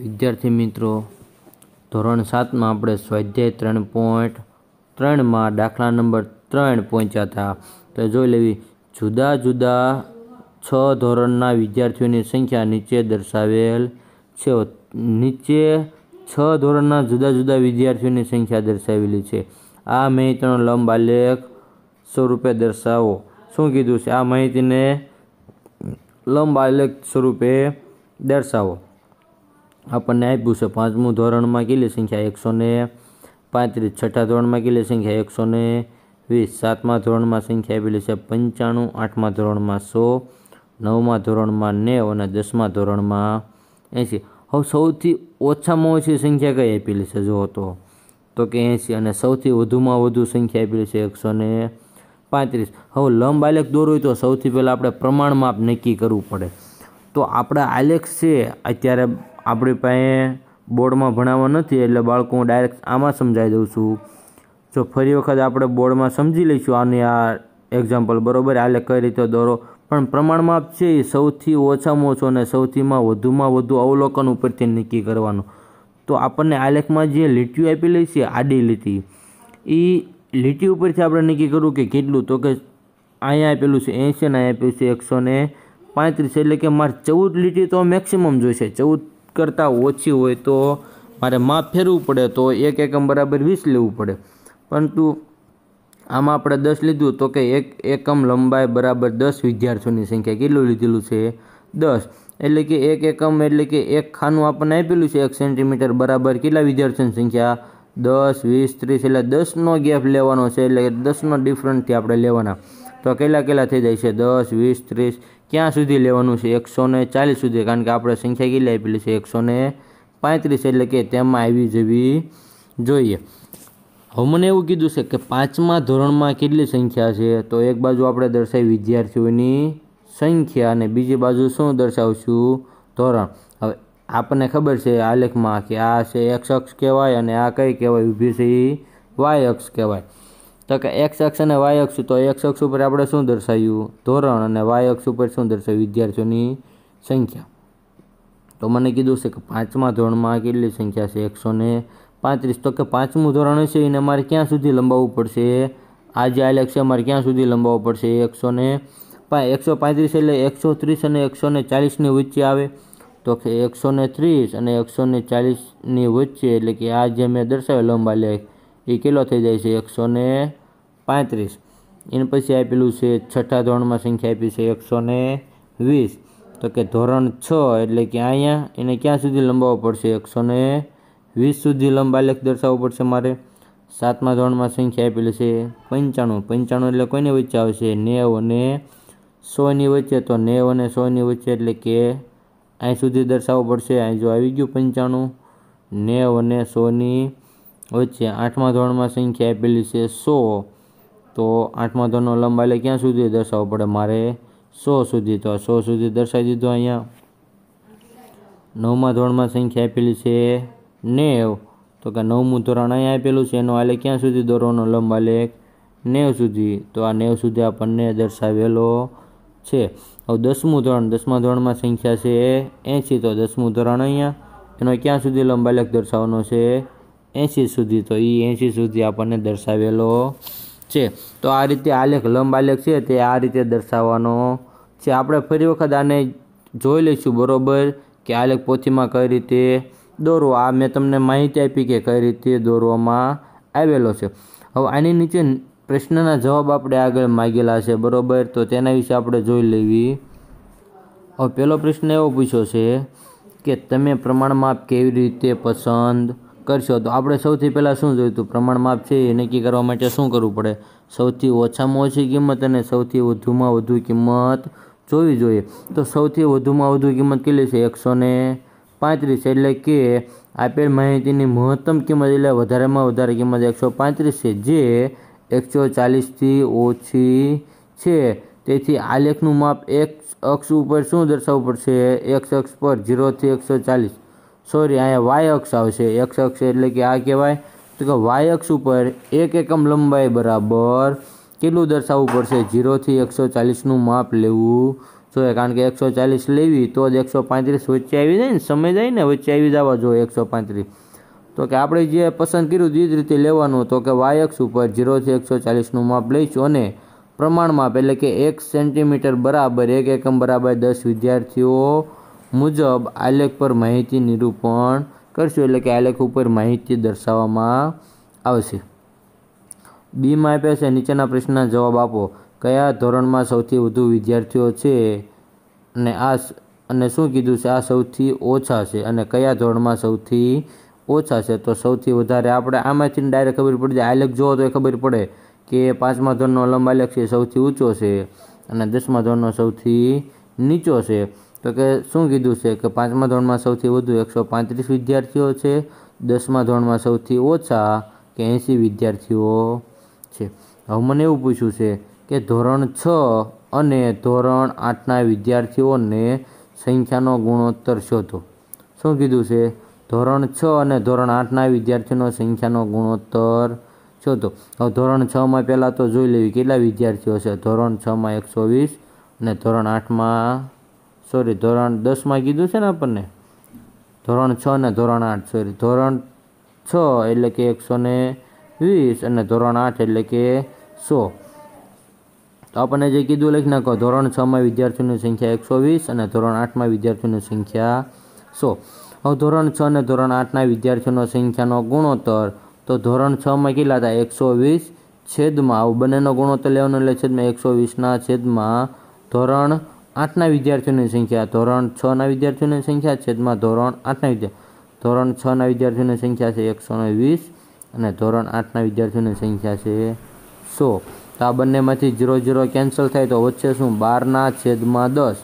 વિદ્યાર્થી મિત્રો, ધોરણ સાતમાં આપણે સ્વાધ્યાય ત્રણ પોઈન્ટ ત્રણમાં દાખલા નંબર ત્રણ પહોંચ્યા હતા. તો જોઈ લેવી, જુદા જુદા છ ધોરણના વિદ્યાર્થીઓની સંખ્યા નીચે દર્શાવેલ છે. નીચે છ ધોરણના જુદા જુદા વિદ્યાર્થીઓની સંખ્યા દર્શાવેલી છે. આ માહિતીનો લંબ આલેખ સ્વરૂપે દર્શાવો. શું કીધું છે? આ માહિતીને લંબ આલેખ સ્વરૂપે દર્શાવો. આપણને આપ્યું છે. પાંચમું ધોરણમાં કેટલી સંખ્યા? એકસો ને પાંત્રીસ. છઠ્ઠા ધોરણમાં કેટલી સંખ્યા? એકસો ને વીસ. સાતમા ધોરણમાં સંખ્યા આપેલી છે પંચાણું, આઠમા ધોરણમાં સો, નવમા ધોરણમાં નેવ અને દસમા ધોરણમાં એંસી હવે સૌથી ઓછામાં ઓછી સંખ્યા કઈ આપેલી છે? જુઓ તો. તો કે એંસી અને સૌથી વધુમાં વધુ સંખ્યા આપેલી છે એકસો ને પાંત્રીસ. હવે લંબ આલેખ દોરવું હોય તો સૌથી પહેલાં આપણે પ્રમાણ માપ નક્કી કરવું પડે. તો આપણા આલેખ છે, અત્યારે આપણી પાસે બોર્ડમાં ભણાવવા નથી એટલે બાળકો હું ડાયરેક્ટ આમાં સમજાવી દઉં છું. જો ફરી વખત આપણે બોર્ડમાં સમજી લઈશું આની આ એક્ઝામ્પલ બરાબર? આલેખ કઈ રીતે દોરો? પણ પ્રમાણમાં છે એ સૌથી ઓછામાં ઓછો અને સૌથીમાં વધુમાં વધુ અવલોકન ઉપરથી નક્કી કરવાનું. તો આપણને આલેખમાં જે લીટીઓ આપેલી છે, આડી લીટી એ લીટી ઉપરથી આપણે નક્કી કરવું કે કેટલું? તો કે અહીંયા આપેલું છે એંસી અને અહીંયા આપેલું છે એકસો ને પાંત્રીસ, એટલે કે મારે ચૌદ લીટી તો મેક્સિમમ જોઈશે. ચૌદ કરતાં ઓછી હોય તો મારે માપ ફેરવું પડે, તો એક એકમ બરાબર વીસ લેવું પડે. પરંતુ આમાં આપણે દસ લીધું તો કે એક એકમ લંબાઈ બરાબર દસ વિદ્યાર્થીઓની સંખ્યા કેટલું લીધેલું છે? દસ. એટલે કે એક એકમ એટલે કે એક ખાનું આપણને આપેલું છે, એક સેન્ટીમીટર બરાબર કેટલા વિદ્યાર્થીઓની સંખ્યા? દસ, વીસ, ત્રીસ. એટલે દસનો ગેપ લેવાનો છે, એટલે દસનો ડિફરન્ટથી આપણે લેવાના. તો કેટલા કેટલા થઈ જાય છે? દસ, વીસ, ત્રીસ. ક્યાં સુધી લેવાનું છે? એકસો ને ચાલીસ સુધી. કારણ કે આપણે સંખ્યા કેટલી આપેલી છે? એકસો ને પાંત્રીસ. એટલે કે તેમાં આવી જવી જોઈએ. હવે મને એવું કીધું છે કે પાંચમા ધોરણમાં કેટલી સંખ્યા છે? તો એક બાજુ આપણે દર્શાવી વિદ્યાર્થીઓની સંખ્યા અને બીજી બાજુ શું દર્શાવશું? ધોરણ. હવે આપણને ખબર છે આલેખમાં કે આ છે એક્સ અક્ષ કહેવાય અને આ કઈ કહેવાય? ઊભી છે એ વાય અક્ષ કહેવાય. તો કે એક્સ અક્ષ અને વાય અક્ષ તો એક્સ અક્ષ ઉપર આપણે શું દર્શાવ્યું? ધોરણ અને વાય અક્ષ ઉપર શું દર્શાવ્યું? વિદ્યાર્થીઓની સંખ્યા. તો મને કીધું છે કે પાંચમા ધોરણમાં કેટલી સંખ્યા છે? એકસો ને પાંત્રીસ. તો કે પાંચમું ધોરણ હશે એને મારે ક્યાં સુધી લંબાવવું પડશે? આ જે આલેખ છે અમારે ક્યાં સુધી લંબાવવું પડશે? એકસો ને એકસો પાંત્રીસ એટલે એકસો ત્રીસ અને એકસો ને ચાલીસની વચ્ચે આવે. તો કે એકસો ને ત્રીસ અને એકસો ને ચાલીસની વચ્ચે એટલે કે આ જે મેં દર્શાવ્યો, લંબ આલેખ એ કેટલો થઈ જાય છે એકસો ને પાંત્રીસ. એના પછી આપેલું છે છઠ્ઠા ધોરણમાં સંખ્યા આપી છે એકસો ને વીસ. તો કે ધોરણ છ એટલે કે અહીંયા એને ક્યાં સુધી લંબાવવો પડશે? એકસો ને વીસ સુધી લંબ આલેખ દર્શાવવો પડશે મારે. સાતમા ધોરણમાં સંખ્યા આપેલી છે પંચાણું. પંચાણું એટલે કોઈની વચ્ચે આવશે? નેવ અને સોની વચ્ચે. તો નેવ અને સોની વચ્ચે એટલે કે અહીં સુધી દર્શાવવું પડશે. અહીં જો આવી ગયું પંચાણું, નેવ અને સોની વચ્ચે આઠમા ધોરણમાં સંખ્યા આપેલી છે સો. તો આઠમા ધોરણનો લંબ એટલે ક્યાં સુધી દર્શાવવો પડે? મારે સો સુધી. તો સો સુધી દર્શાવી દીધો અહીંયા. નવમા ધોરણમાં સંખ્યા આપેલી છે નેવ. તો કે નવમું ધોરણ અહીંયા આપેલું છે. એનો આલેખ ક્યાં સુધી? દોરવાનો લંબ આલેખ નેવ સુધી. તો આ નેવ સુધી આપણને દર્શાવેલો છે. હવે દસમું ધોરણ. દસમા ધોરણમાં સંખ્યા છે એંસી તો દસમું ધોરણ અહીંયા. એનો ક્યાં સુધી લંબાલેખ દર્શાવવાનો છે એંસી સુધી. તો એ એંસી સુધી આપણને દર્શાવેલો છે. તો આ રીતે આલેખ લંબ આલેખ છે તે આ રીતે દર્શાવવાનો છે. આપણે ફરી વખત આને જોઈ લઈશું બરાબર કે આલેખ પોથીમાં કઈ રીતે દોરવો. આ મેં તમને માહિતી આપી કે કઈ રીતે દોરવામાં આવેલો છે. હવે આની નીચે પ્રશ્નના જવાબ આપણે આગળ માગેલા છે બરાબર. તો તેના વિશે આપણે જોઈ લેવી. હવે પહેલો પ્રશ્ન એવો પૂછ્યો છે કે તમે પ્રમાણ માપ કેવી રીતે પસંદ કરશો તો આપણે સૌથી પહેલાં શું જોયું હતું? પ્રમાણ માપ છે એ નક્કી કરવા માટે શું કરવું પડે? સૌથી ઓછામાં ઓછી કિંમત અને સૌથી વધુમાં વધુ કિંમત જોવી જોઈએ. તો સૌથી વધુમાં વધુ કિંમત કેટલી છે? એકસો ને પાંત્રીસ. એટલે કે આપેલ માહિતીની મહત્તમ કિંમત એટલે વધારેમાં વધારે કિંમત એકસો પાંત્રીસ છે, જે એકસો ચાલીસથી ઓછી છે. તેથી આલેખનું માપ એક અક્ષ ઉપર શું દર્શાવવું પડશે? એક્સ અક્ષ પર ઝીરોથી એકસો ચાલીસ. સોરી, અહીંયા વાય અક્ષ આવશે. એક્સ અક્ષ એટલે કે આ કહેવાય. તો કે વાય ઉપર એક એકમ લંબાઈ બરાબર કેટલું દર્શાવવું પડશે? ઝીરોથી એકસો ચાલીસનું માપ લેવું. જોઈએ કારણ કે એકસો ચાલીસ લેવી તો જ એકસો પાંત્રીસ વચ્ચે આવી જાય ને? સમય જાય ને? વચ્ચે આવી જવા જોઈએ એકસો પાંત્રીસ. તો કે આપણે જે પસંદ કર્યું એ જ રીતે લેવાનું. તો કે વાય ઉપર જીરોથી એકસો ચાલીસનું માપ લઈશું અને પ્રમાણમાં એટલે કે એક સેન્ટીમીટર બરાબર, એક એકમ બરાબર દસ વિદ્યાર્થીઓ મુજબ આલેખ પર માહિતી નિરૂપણ કરશું એટલે કે આલેખ ઉપર માહિતી દર્શાવવામાં આવશે. બીમાં આપ્યા છે. નીચેના પ્રશ્નના જવાબ આપો. કયા ધોરણમાં સૌથી વધુ વિદ્યાર્થીઓ છે? અને આ અને શું કીધું છે? આ સૌથી ઓછા છે. અને કયા ધોરણમાં સૌથી ઓછા છે? તો સૌથી વધારે આપણે આમાંથી ડાયરેક્ટ ખબર પડી જાય. આલેખ જોવો તો એ ખબર પડે કે પાંચમા ધોરણનો લંબ આલેખ છે સૌથી ઊંચો છે અને દસમા ધોરણનો સૌથી નીચો છે. તો કે શું કીધું છે કે પાંચમા ધોરણમાં સૌથી વધુ એકસો પાંત્રીસ વિદ્યાર્થીઓ છે, દસમા ધોરણમાં સૌથી ઓછા કે એંસી વિદ્યાર્થીઓ છે. હવે મને એવું પૂછ્યું છે કે ધોરણ છ અને ધોરણ આઠના વિદ્યાર્થીઓને સંખ્યાનો ગુણોત્તર શોધો. શું કીધું છે? ધોરણ છ અને ધોરણ આઠના વિદ્યાર્થીઓનો સંખ્યાનો ગુણોત્તર શોધો. હવે ધોરણ છમાં પહેલાં તો જોઈ લેવી કેટલા વિદ્યાર્થીઓ છે. ધોરણ છમાં એકસો વીસ અને ધોરણ આઠમાં સોરી, ધોરણ દસમાં કીધું છે ને આપણને? ધોરણ છ અને ધોરણ આઠ, સોરી. ધોરણ છ એટલે કે એકસો ને વીસ અને ધોરણ આઠ એટલે કે સો. તો આપણને જે કીધું લખી નાખો, ધોરણ છમાં વિદ્યાર્થીઓની સંખ્યા એકસો વીસ અને ધોરણ આઠમાં વિદ્યાર્થીઓની સંખ્યા સો. હવે ધોરણ છ અને ધોરણ આઠના વિદ્યાર્થીઓનો સંખ્યાનો ગુણોત્તર, તો ધોરણ છમાં કેટલા હતા એકસો વીસ છેદમાં. આવું બંનેનો ગુણોત્તર લેવાનો એટલે છેદમાં એકસો વીસના છેદમાં ધોરણ આઠના વિદ્યાર્થીઓની સંખ્યા, ધોરણ છના વિદ્યાર્થીઓની સંખ્યા, છેદમાં ધોરણ આઠના વિદ્યાર્થી ધોરણ છના વિદ્યાર્થીઓની સંખ્યા છે એકસો ને વીસ અને ધોરણ આઠના વિદ્યાર્થીઓની સંખ્યા છે સો. તો આ બંનેમાંથી ઝીરો ઝીરો કેન્સલ થાય તો વચ્ચે શું? બારના છેદમાં દસ.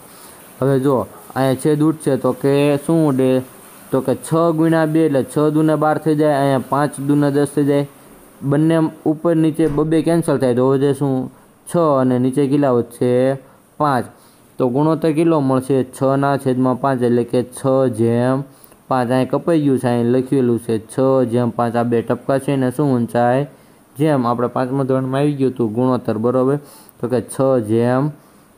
હવે જો અહીંયા છેદ ઉઠશે તો કે શું ઉડે? તો કે છ ગુણ્યા બે એટલે છ દૂને બાર થઈ જાય, અહીંયા પાંચ દૂને દસ થઈ જાય. બંને ઉપર નીચે બબે કેન્સલ થાય તો વધે શું? છ અને નીચે કેટલા વધશે પાંચ. તો ગુણોત્તર કેટલો મળશે છના છેદમાં પાંચ એટલે કે છ જેમ પાંચ અહીં કપાઈ ગયું છે, અહીં લખેલું છે છ જેમ પાંચ આ બે ટપકા છે ને શું ઊંચાઈ? જેમ આપણે પાંચમા ધોરણમાં આવી ગયું હતું ગુણોત્તર, બરાબર? તો કે છ જેમ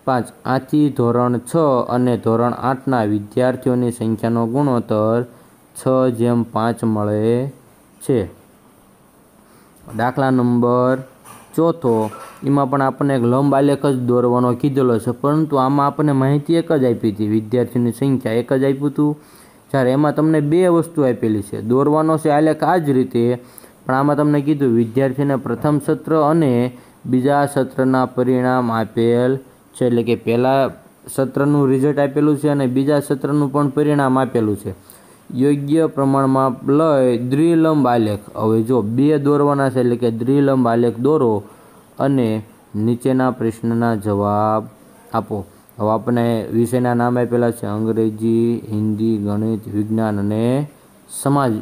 પાંચ. આથી ધોરણ છ અને ધોરણ આઠના વિદ્યાર્થીઓની સંખ્યાનો ગુણોત્તર છ જેમ પાંચ મળે છે. દાખલા નંબર ચોથો, એમાં પણ આપણને એક લંબ આલેખ જ દોરવાનો કીધેલો છે. પરંતુ આમાં આપણને માહિતી એક જ આપી હતી. વિદ્યાર્થીની સંખ્યા એક જ આપ્યું હતું. જ્યારે એમાં તમને બે વસ્તુ આપેલી છે. દોરવાનો છે આલેખ આ જ રીતે, પણ આમાં તમને કીધું, વિદ્યાર્થીને પ્રથમ સત્ર અને બીજા સત્રના પરિણામ આપેલ છે. એટલે કે પહેલાં સત્રનું રિઝલ્ટ આપેલું છે અને બીજા સત્રનું પણ પરિણામ આપેલું છે. યોગ્ય પ્રમાણમાં લય, દ્વિલંબ આલેખ. હવે જો બે દોરવાના છે, એટલે કે દ્વિલંબ આલેખ દોરો અને નીચેના પ્રશ્નના જવાબ આપો. હવે આપણે વિષયના નામ આપેલા છે, અંગ્રેજી, હિન્દી, ગણિત, વિજ્ઞાન અને સમાજ,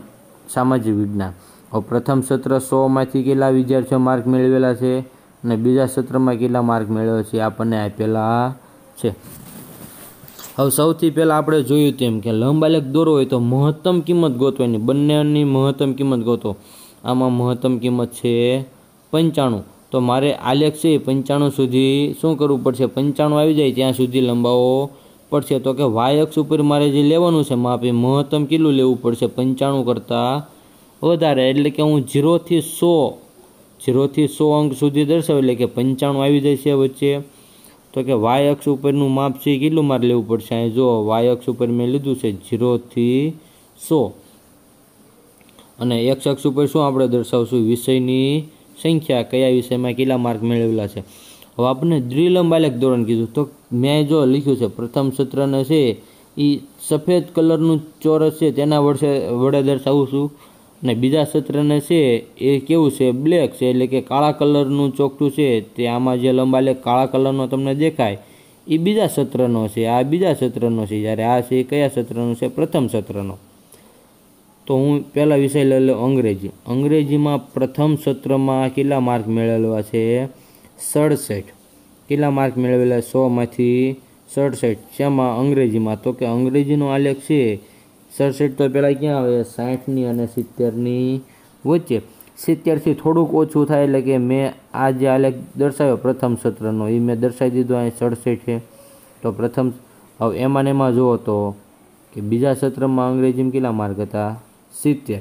સામાજિક વિજ્ઞાન. હવે પ્રથમ સત્ર સોમાંથી કેટલા વિદ્યાર્થીઓ માર્ક મેળવેલા છે? અને બીજા સત્રમાં કેટલા માર્ક મેળવ્યા છે? આપણને આપેલા છે. હવે સૌથી પહેલાં આપણે જોયું તેમ કે લંબાલેખ દોરો હોય તો મહત્તમ કિંમત ગોતવાની બંનેની મહત્તમ કિંમત ગોતો. આમાં મહત્તમ કિંમત છે પંચાણું. તો મારે આલેખ છે પંચાણું સુધી શું કરવું પડશે? પંચાણું આવી જાય ત્યાં સુધી લંબાવો પડશે. તો કે વાય અક્ષ ઉપર મારે જે લેવાનું છે માપે મહત્તમ કેટલું લેવું પડશે? પંચાણું કરતાં વધારે. એટલે કે હું ઝીરોથી સો જીરોથી સો અંક સુધી દર્શાવું. એટલે કે પંચાણું આવી છે વચ્ચે. તો કે વાય અક્ષ ઉપરનું માપ છે કેટલું મારે લેવું પડશે? અહીં જો વાય અક્ષ ઉપર મેં લીધું છે ઝીરોથી સો. અને એક્સ અક્ષ ઉપર શું આપણે દર્શાવશું? વિષયની સંખ્યા. કયા વિષયમાં કેટલા માર્ક મેળવેલા છે? હવે આપણને દ્વિલંબ આલેખ ધોરણ કીધું. તો મેં જો લખ્યું છે, પ્રથમ સત્રને છે એ સફેદ કલરનું ચોરસ છે, તેના વડે વડે દર્શાવું છું. અને બીજા સત્રને છે, એ કેવું છે બ્લેક છે, એટલે કે કાળા કલરનું ચોકઠું છે, તે આમાં જે લંબાલેખ કાળા કલરનો તમને દેખાય, એ બીજા સત્રનો છે, આ બીજા સત્રનો છે, જ્યારે આ છે, એ કયા સત્રનો છે, પ્રથમ સત્રનો. તો હું પહેલાં વિષય લઈ લઉં અંગ્રેજી. અંગ્રેજીમાં પ્રથમ સત્રમાં કેટલા માર્ક મેળવેલા છે? સડસઠ. કેટલા માર્ક મેળવેલા? સોમાંથી સડસઠ. શેમાં? અંગ્રેજીમાં. તો કે અંગ્રેજીનો આલેખ છે સડસઠ તો પહેલાં ક્યાં આવે? સાઠની અને સિત્તેરની વચ્ચે. સિત્તેરથી થોડુંક ઓછું થાય એટલે કે મેં આ જે આલેખ દર્શાવ્યો પ્રથમ સત્રનો. એ મેં દર્શાવી દીધો અહીં સડસઠ છે. તો પ્રથમ હવે એમાં ને એમાં જુઓ તો કે બીજા સત્રમાં અંગ્રેજીમાં કેટલા માર્ક હતા? સિત્તેર.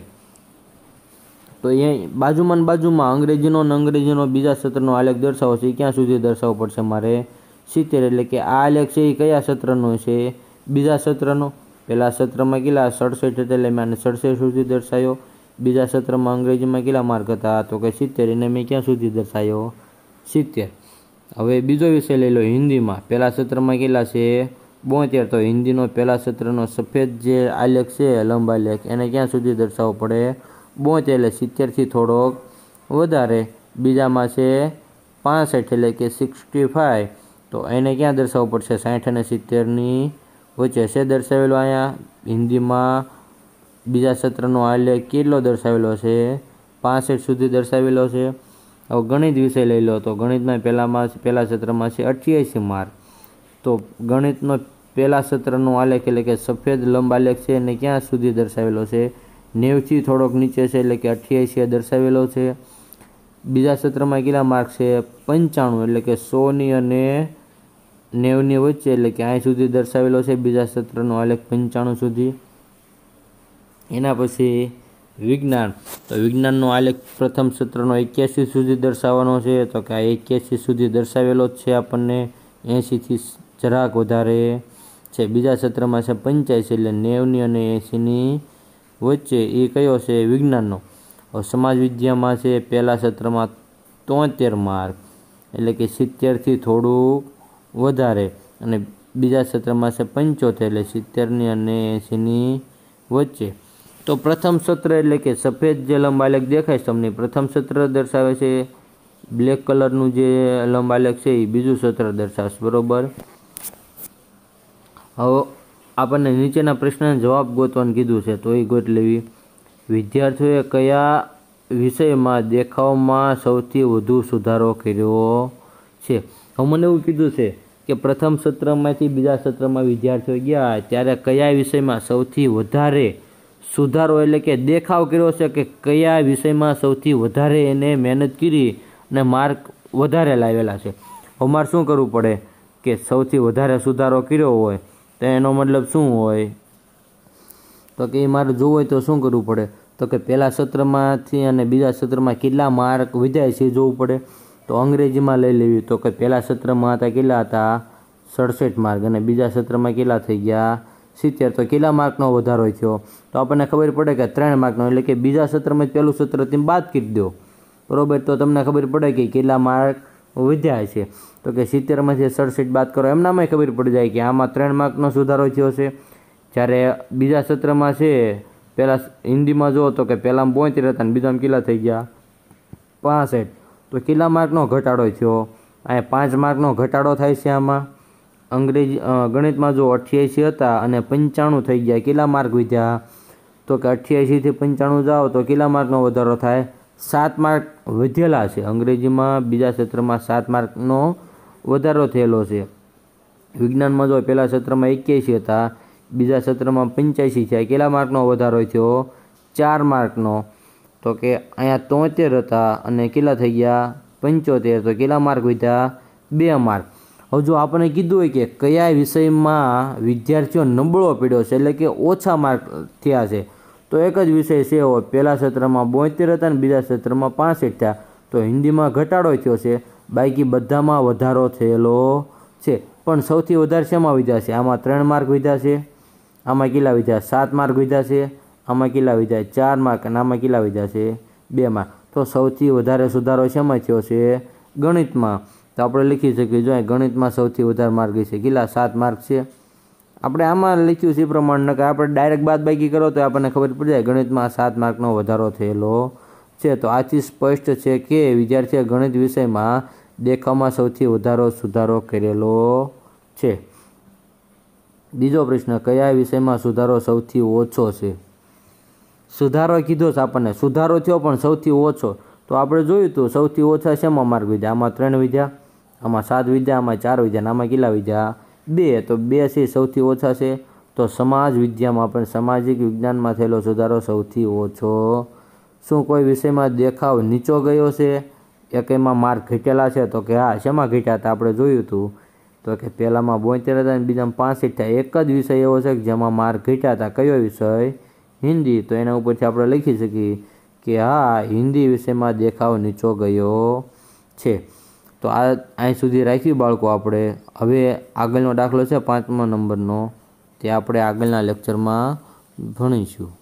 તો એ બાજુમાં બાજુમાં અંગ્રેજીનો ને અંગ્રેજીનો બીજા સત્રનો આલેખ દર્શાવો છે. એ ક્યાં સુધી દર્શાવવો પડશે મારે? સિત્તેર. એટલે કે આ આલેખ છે એ કયા સત્રનો છે? બીજા સત્રનો? પહેલા સત્રમાં કેટલા સડસઠ હતા એટલે મેં સડસઠ સુધી દર્શાવ્યો. બીજા સત્રમાં અંગ્રેજીમાં કેટલા માર્ક હતા. તો કે સિત્તેર એને મેં ક્યાં સુધી દર્શાવ્યો? સિત્તેર. હવે બીજો વિષય લઈ લો હિન્દીમાં. પહેલા સત્રમાં કેટલા છે બોતેર. તો હિન્દીનો પહેલા સત્રનો સફેદ જે આલેખ છે, લંબ આલેખ, એને ક્યાં સુધી દર્શાવવો પડે? બોતેર એટલે સિત્તેરથી થોડોક વધારે. બીજામાં છે પાસઠ એટલે કે સિક્સટી ફાઇવ તો એને ક્યાં દર્શાવવું પડશે? સાઠ અને સિત્તેરની વચ્ચે છે દર્શાવેલો અહીંયા? હિન્દીમાં બીજા સત્રનો આલેખ કેટલો દર્શાવેલો છે? પાસઠ સુધી દર્શાવેલો છે. હવે ગણિત વિષય લઈ લો તો ગણિતના પહેલામાં પહેલા સત્રમાં છે અઠ્યાસી માર્ક. તો ગણિતનો પહેલા સત્રનો આલેખ એટલે કે સફેદ લંબ આલેખ છે અને ક્યાં સુધી દર્શાવેલો છે? નેવથી થોડોક નીચે છે એટલે કે અઠ્યાસી દર્શાવેલો છે. બીજા સત્રમાં કેટલા માર્ક છે? પંચાણું એટલે કે સોની અને નેવની વચ્ચે એટલે કે અહીં સુધી દર્શાવેલો છે બીજા સત્રનો આલેખ પંચાણું સુધી. એના પછી વિજ્ઞાન. તો વિજ્ઞાનનો આલેખ પ્રથમ સત્રનો એક્યાસી સુધી દર્શાવવાનો છે. તો કે આ એક્યાસી સુધી દર્શાવેલો જ છે આપણને. એંશીથી જરાક વધારે છે. બીજા સત્રમાં છે પંચ્યાસી એટલે નેવની અને એંશીની વચ્ચે. એ કયો છે? વિજ્ઞાનનો. સમાજ વિદ્યામાં છે, પહેલાં સત્રમાં તોતેર માર્ક. એટલે કે સિત્તેરથી થોડુંક વધારે અને બીજા સત્રમાં છે પંચોતેર એટલે સિત્તેરની અને એંશીની વચ્ચે. તો પ્રથમ સત્ર એટલે કે સફેદ જે લંબાલેખ દેખાય છે તમને, પ્રથમ સત્ર દર્શાવે છે બ્લેક કલરનું જે લંબાલેખ છે એ બીજું સત્ર દર્શાવશે, બરોબર? હવે આપણને નીચેના પ્રશ્નનો જવાબ ગોતવાનું કીધું છે, તો એ ગોત લેવી. વિદ્યાર્થીઓએ કયા વિષયમાં દેખાવમાં સૌથી વધુ સુધારો કર્યો છે? હવે મને એવું કીધું છે કે પ્રથમ સત્રમાંથી બીજા સત્રમાં વિદ્યાર્થીઓ ગયા ત્યારે કયા વિષયમાં સૌથી વધારે સુધારો એટલે કે દેખાવ કર્યો છે કે કયા વિષયમાં સૌથી વધારે એને મહેનત કરી અને માર્ક વધારે લાવેલા છે? અમારે શું કરવું પડે કે સૌથી વધારે સુધારો કર્યો હોય તો એનો મતલબ શું હોય? તો કે એ મારે જોવું હોય તો શું કરવું પડે? તો કે પહેલાં સત્રમાંથી અને બીજા સત્રમાં કેટલા માર્ક વિધાય છે જોવું પડે? તો અંગ્રેજીમાં લઈ લેવી તો કે પહેલાં સત્રમાં હતા કેટલા હતા? સડસઠ માર્ક. અને બીજા સત્રમાં કેટલા થઈ ગયા? સિત્તેર. તો કેટલા માર્કનો વધારો થયો? તો આપણને ખબર પડે કે ત્રણ માર્કનો, એટલે કે બીજા સત્રમાં પહેલું સત્ર તમે બાદ કરી દો. બરાબર? તો તમને ખબર પડે કે કેટલા માર્ક વધ્યા છે તો કે સિત્તેરમાંથી સડસઠ બાદ કરો. એમનામાંય ખબર પડી જાય કે આમાં ત્રણ માર્કનો સુધારો થયો છે જ્યારે બીજા સત્રમાં છે, પહેલાં હિન્દીમાં જુઓ તો કે પહેલાં બોતેર હતા અને બીજામાં કેટલા થઈ ગયા? પાસઠ. તો કેટલા માર્કનો ઘટાડો થયો? અહીંયા પાંચ માર્કનો ઘટાડો થાય છે આમાં. અંગ્રેજી ગણિતમાં જો અઠ્યાસી હતા અને પંચાણું થઈ ગયા, કેટલા માર્ક વધ્યા તો કે અઠ્યાસીથી પંચાણું જાઓ, તો કેટલા માર્કનો વધારો થાય? સાત માર્ક વધેલા છે. અંગ્રેજીમાં બીજા સત્રમાં સાત માર્કનો વધારો થયેલો છે. વિજ્ઞાનમાં જો પહેલાં સત્રમાં એક્યાસી હતા, બીજા સત્રમાં પંચ્યાસી થયા, કેટલા માર્કનો વધારો થયો? ચાર માર્કનો. તો કે અહીંયા તોતેર હતા અને કેટલા થઈ ગયા? પંચોતેર. તો કેટલા માર્ક વધ્યા? બે માર્ક. હવે જો આપણને કીધું હોય કે કયા વિષયમાં વિદ્યાર્થીઓ નબળો પડ્યો છે, એટલે કે ઓછા માર્ક થયા છે, તો એક જ વિષય છે હોય પહેલાં સત્રમાં બોતેર હતા અને બીજા સત્રમાં પાસઠ થયા. તો હિન્દીમાં ઘટાડો થયો છે. બાકી બધામાં વધારો થયેલો છે. પણ સૌથી વધારે શેમાં વધ્યા છે? આમાં ત્રણ માર્ક વિધા છે. આમાં કેટલા વધ્યા? સાત માર્ક વિધા છે. આમાં કેટલા વધ્યા ચાર માર્ક અને આમાં કેટલા આવી છે બે માર્ક તો સૌથી વધારે સુધારો શેમાં થયો છે? ગણિતમાં. તો આપણે લખી શકીએ, જો ગણિતમાં સૌથી વધારે માર્ક છે, કેટલા? સાત માર્ક છે. આપણે આમાં લખ્યું છે એ પ્રમાણે કે આપણે ડાયરેક્ટ બાદ બાકી કરો તો આપણને ખબર પડી જાય ગણિતમાં સાત માર્કનો વધારો થયેલો છે. તો આથી સ્પષ્ટ છે કે વિદ્યાર્થીએ ગણિત વિષયમાં દેખાવમાં સૌથી વધારો સુધારો કરેલો છે. બીજો પ્રશ્ન, કયા વિષયમાં સુધારો સૌથી ઓછો છે? સુધારો કીધો છે આપણને. સુધારો થયો પણ સૌથી ઓછો. તો આપણે જોયું હતું સૌથી ઓછા શેમાં માર્ગ વિદ્યા? આમાં ત્રણ વિદ્યા, આમાં સાત વિદ્યા, આમાં ચાર વિદ્યા આમાં કેટલા વિદ્યા? બે. તો બે છે, સૌથી ઓછા છે. તો સમાજ વિદ્યામાં પણ સામાજિક વિજ્ઞાનમાં થયેલો સુધારો સૌથી ઓછો. શું કોઈ વિષયમાં દેખાવ નીચો ગયો છે? એક એમાં માર્ક ઘટેલા છે? તો કે હા, શેમાં ઘટ્યા હતા? આપણે જોયું હતું તો કે પહેલાંમાં બોતેર હતા અને બીજામાં પાસઠ થયા. એક જ વિષય એવો છે કે જેમાં માર્ક ઘટ્યા હતા. કયો વિષય? હિન્દી, તો એના ઉપરથી આપણે લખી શકીએ કે હા, હિન્દી વિષયમાં દેખાવ નીચો ગયો છે. તો આ અહીં સુધી રાખ્યું બાળકો આપણે. હવે આગળનો દાખલો છે પાંચમા નંબરનો. તે આપણે આગળના લેક્ચરમાં ભણીશું.